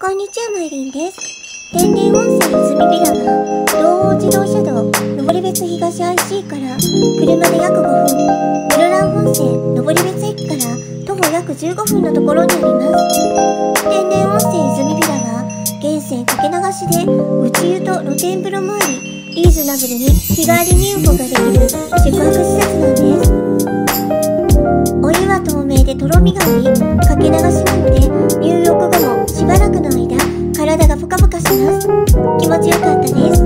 こんにちは、マイリンです。天然温泉泉ビラは、道央自動車道、登別東 IC から車で約5分、室蘭本線登別駅から徒歩約15分のところにあります。天然温泉泉ビラは、源泉かけ流しで内湯と露天風呂もあり、リーズナブルに日帰り入浴ができる宿泊施設なんです。お湯は透明でとろみがあり、かけ流しなので体がポカポカします。気持ちよかったです。